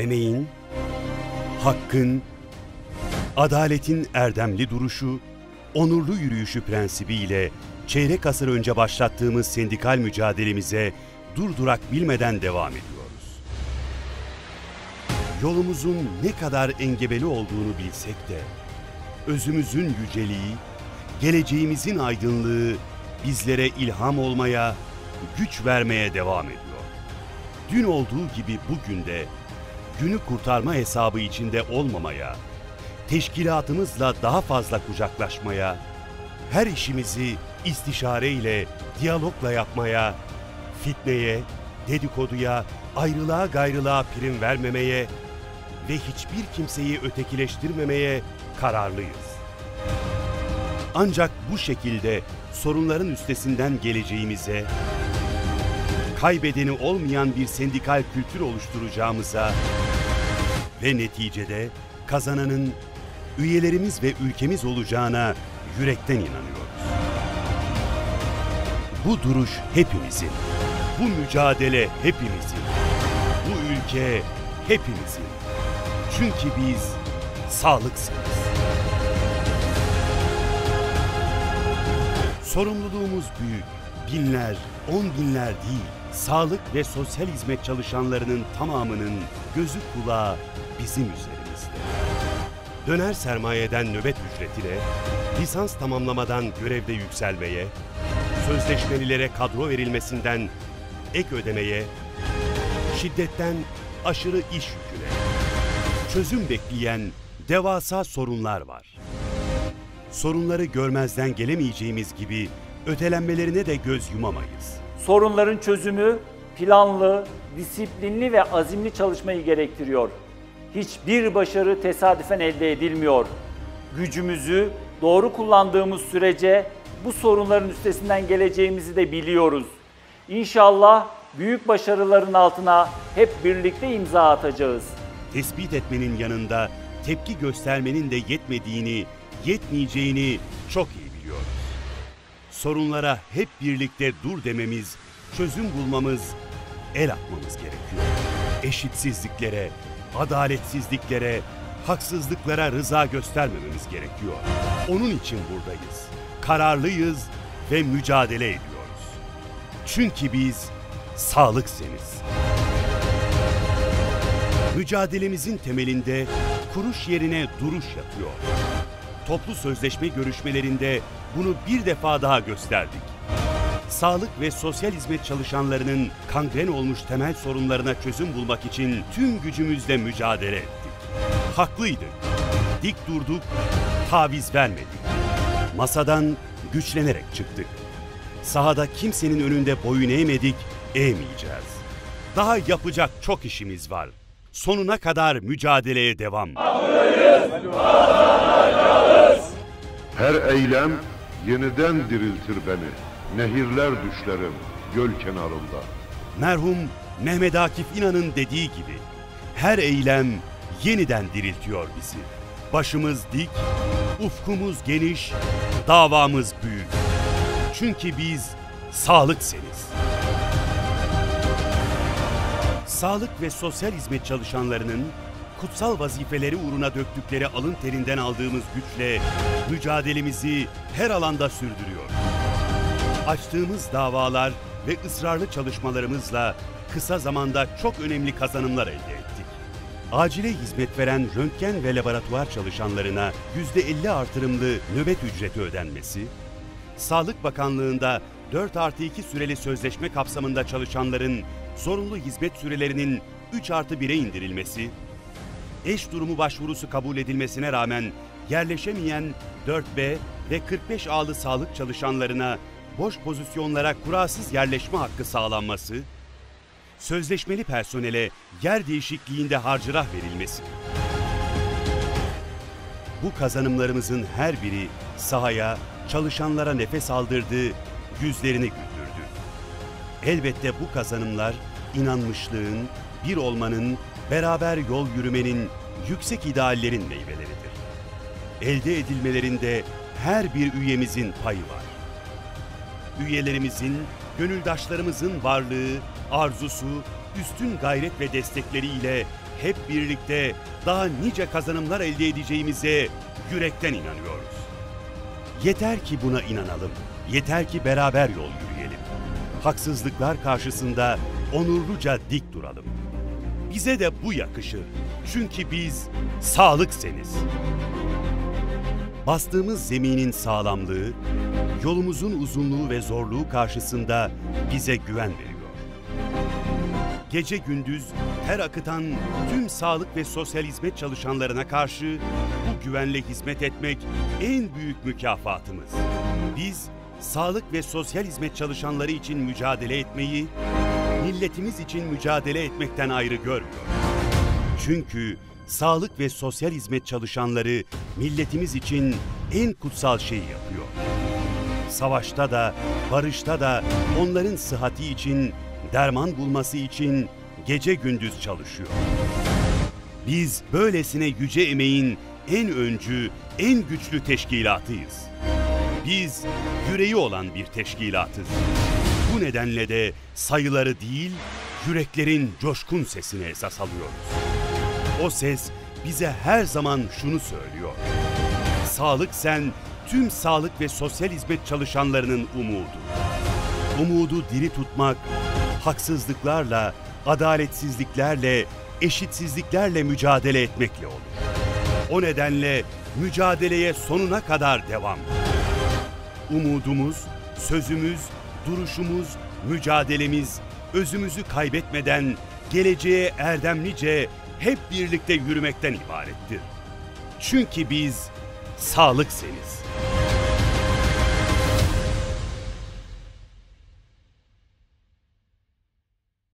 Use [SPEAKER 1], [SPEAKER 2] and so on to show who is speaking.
[SPEAKER 1] Emeğin, hakkın, adaletin erdemli duruşu, onurlu yürüyüşü prensibiyle çeyrek asır önce başlattığımız sendikal mücadelemize durdurak bilmeden devam ediyoruz. Yolumuzun ne kadar engebeli olduğunu bilsek de, özümüzün yüceliği, geleceğimizin aydınlığı bizlere ilham olmaya, güç vermeye devam ediyor. Dün olduğu gibi bugün de günü kurtarma hesabı içinde olmamaya, teşkilatımızla daha fazla kucaklaşmaya, her işimizi istişare ile, diyalogla yapmaya, fitneye, dedikoduya, ayrılığa gayrılığa prim vermemeye ve hiçbir kimseyi ötekileştirmemeye kararlıyız. Ancak bu şekilde sorunların üstesinden geleceğimize, kaybedeni olmayan bir sendikal kültür oluşturacağımıza ve neticede kazananın üyelerimiz ve ülkemiz olacağına yürekten inanıyoruz. Bu duruş hepimizin, bu mücadele hepimizin, bu ülke hepimizin. Çünkü biz sağlıksınız. Sorumluluğumuz büyük. Binler, on binler değil, sağlık ve sosyal hizmet çalışanlarının tamamının gözü kulağı bizim üzerimizde. Döner sermayeden nöbet ücretine, lisans tamamlamadan görevde yükselmeye, sözleşmelilere kadro verilmesinden ek ödemeye, şiddetten aşırı iş yüküne, çözüm bekleyen devasa sorunlar var. Sorunları görmezden gelemeyeceğimiz gibi ötelenmelerine de göz yumamayız.
[SPEAKER 2] Sorunların çözümü planlı, disiplinli ve azimli çalışmayı gerektiriyor. Hiçbir başarı tesadüfen elde edilmiyor. Gücümüzü doğru kullandığımız sürece bu sorunların üstesinden geleceğimizi de biliyoruz. İnşallah büyük başarıların altına hep birlikte imza atacağız.
[SPEAKER 1] Tespit etmenin yanında tepki göstermenin de yetmediğini, yetmeyeceğini çok iyi biliyoruz. Sorunlara hep birlikte dur dememiz, çözüm bulmamız, el atmamız gerekiyor. Eşitsizliklere, adaletsizliklere, haksızlıklara rıza göstermememiz gerekiyor. Onun için buradayız. Kararlıyız ve mücadele ediyoruz. Çünkü biz sağlıkseniz. Mücadelemizin temelinde kuruş yerine duruş yatıyor. Toplu sözleşme görüşmelerinde bunu bir defa daha gösterdik. Sağlık ve sosyal hizmet çalışanlarının kangren olmuş temel sorunlarına çözüm bulmak için tüm gücümüzle mücadele ettik. Haklıydık. Dik durduk, taviz vermedik. Masadan güçlenerek çıktık. Sahada kimsenin önünde boyun eğmedik, eğmeyeceğiz. Daha yapacak çok işimiz var. Sonuna kadar mücadeleye devam.
[SPEAKER 3] Her eylem yeniden diriltir beni. Nehirler düşlerim göl kenarında.
[SPEAKER 1] Merhum Mehmet Akif İnan'ın dediği gibi her eylem yeniden diriltiyor bizi. Başımız dik, ufkumuz geniş, davamız büyük. Çünkü biz sağlıkseniz. Sağlık ve sosyal hizmet çalışanlarının kutsal vazifeleri uğruna döktükleri alın terinden aldığımız güçle mücadelemizi her alanda sürdürüyor. Açtığımız davalar ve ısrarlı çalışmalarımızla kısa zamanda çok önemli kazanımlar elde ettik. Acile hizmet veren röntgen ve laboratuvar çalışanlarına %50 artırımlı nöbet ücreti ödenmesi, Sağlık Bakanlığı'nda 4 artı 2 süreli sözleşme kapsamında çalışanların zorunlu hizmet sürelerinin 3 artı 1'e indirilmesi, eş durumu başvurusu kabul edilmesine rağmen yerleşemeyen 4B ve 45A'lı sağlık çalışanlarına boş pozisyonlara kurasız yerleşme hakkı sağlanması, sözleşmeli personele yer değişikliğinde harcırah verilmesi. Bu kazanımlarımızın her biri sahaya, çalışanlara nefes aldırdı, yüzlerini güldürdü. Elbette bu kazanımlar inanmışlığın, bir olmanın, beraber yol yürümenin, yüksek ideallerin meyveleridir. Elde edilmelerinde her bir üyemizin payı var. Üyelerimizin, gönüldaşlarımızın varlığı, arzusu, üstün gayret ve destekleriyle hep birlikte daha nice kazanımlar elde edeceğimize yürekten inanıyoruz. Yeter ki buna inanalım. Yeter ki beraber yol yürüyelim. Haksızlıklar karşısında onurluca dik duralım. Bize de bu yakışır. Çünkü biz sağlıkseniz. Bastığımız zeminin sağlamlığı, yolumuzun uzunluğu ve zorluğu karşısında bize güven veriyor. Gece gündüz ter akıtan tüm sağlık ve sosyal hizmet çalışanlarına karşı bu güvenle hizmet etmek en büyük mükafatımız. Biz sağlık ve sosyal hizmet çalışanları için mücadele etmeyi, milletimiz için mücadele etmekten ayrı görmüyor. Çünkü sağlık ve sosyal hizmet çalışanları milletimiz için en kutsal şeyi yapıyor. Savaşta da, barışta da onların sıhhati için, derman bulması için gece gündüz çalışıyor. Biz böylesine yüce emeğin en öncü, en güçlü teşkilatıyız. Biz yüreği olan bir teşkilatız. Bu nedenle de sayıları değil, yüreklerin coşkun sesini esas alıyoruz. O ses bize her zaman şunu söylüyor. Sağlık sen tüm sağlık ve sosyal hizmet çalışanlarının umudu. Umudu diri tutmak, haksızlıklarla, adaletsizliklerle, eşitsizliklerle mücadele etmekle olur. O nedenle mücadeleye sonuna kadar devam. Umudumuz, sözümüz, duruşumuz, mücadelemiz özümüzü kaybetmeden geleceğe erdemlice hep birlikte yürümekten ibarettir. Çünkü biz sağlıkseniz.